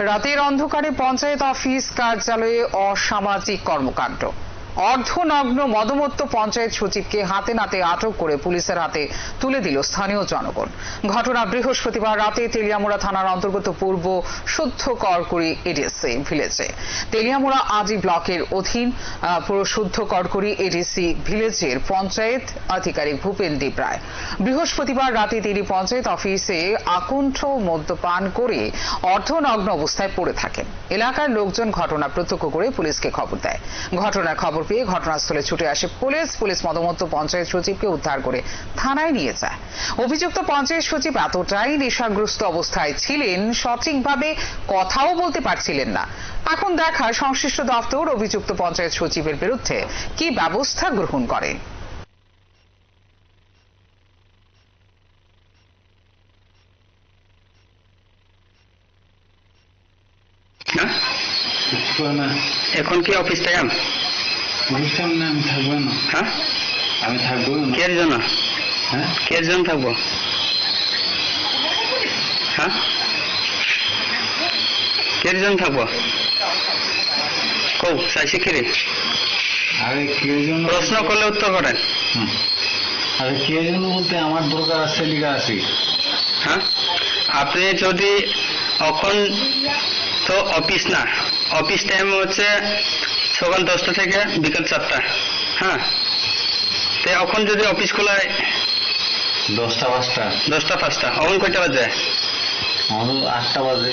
রাতের অন্ধকারে পঞ্চায়েত অফিস কার্যালয়ে অসামাজিক কর্মকাণ্ড। অর্ধনগ্ন মদমত্ত পঞ্চায়েত সচিবকে হাতে নাতে আটক করে পুলিশের হাতে তুলে দিল স্থানীয় জনগণ। ঘটনা বৃহস্পতিবার রাতে তেলিয়ামুড়া থানার অন্তর্গত পূর্ব শুদ্ধ করকুড়ি এডিসি ভিলেজে। তেলিয়ামুড়া আজি ব্লকের অধীন শুদ্ধ করকুড়ি এডিসি ভিলেজের পঞ্চায়েত আধিকারিক ভূপেন দেব রায়। বৃহস্পতিবার রাতে তিনি পঞ্চায়েত অফিসে আকণ্ঠ মদ্যপান করে অর্ধনগ্ন অবস্থায় পড়ে থাকেন। এলাকার লোকজন ঘটনা প্রত্যক্ষ করে পুলিশকে খবর দেয়। ঘটনার খবর পেয়ে ঘটনাস্থলে ছুটে আসে পুলিশ। পুলিশ মদমত্ত পঞ্চায়েত সচিবকে উদ্ধার করে থানায় নিয়ে যায়। অভিযুক্ত পঞ্চায়েত সচিব এতটাই নেশাগ্রস্ত অবস্থায় ছিলেন, সঠিকভাবে কথাও বলতে পারছিলেন না। এখন দেখা সংশ্লিষ্ট দপ্তর অভিযুক্ত পঞ্চায়েত সচিবের বিরুদ্ধে কি ব্যবস্থা গ্রহণ করে। এখন কি অফিস টাইম অনুষ্ঠান না আমি থাকব না। হ্যাঁ? আমি থাকব কের জন্য হ্যাঁ? কের জন্য থাকব? হ্যাঁ? কের জন্য থাকব? কৌ চাইছে কে রে? আরে কে জন্য প্রশ্ন করলে উত্তর করেন। আরে কে জন্য বলতে আমার দরকার আছে লিখা আছে। হ্যাঁ? আপনি যদি এখন তো অফিস না অফিস টাইম হচ্ছে সকাল দশটা থেকে বিকাল চারটা হ্যাঁ? তো এখন যদি অফিস খোলায়? দশটা পাঁচটা। দশটা পাঁচটা এখন কয়টা বাজে? আমাদের আটটা বাজে।